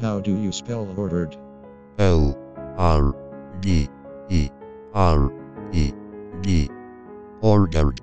How do you spell ordered? L R D E R E D. Ordered.